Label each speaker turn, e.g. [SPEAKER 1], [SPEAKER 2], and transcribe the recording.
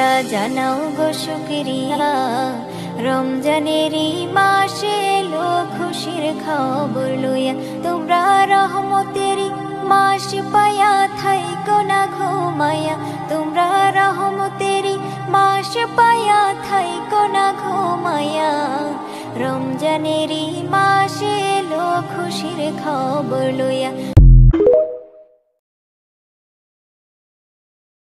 [SPEAKER 1] তোমরা জানাও গো শুক্রিয়া রমজানের মাসে এলো খুশির খবর লইয়া তোমরা রহমতেরই মাস পায়া থাইকো না ঘুমায়া তোমরা রহমতেরই মাস পায়া থাইকো না ঘুমায়া রমজানেরই মাসে এলো খুশির খবর লইয়া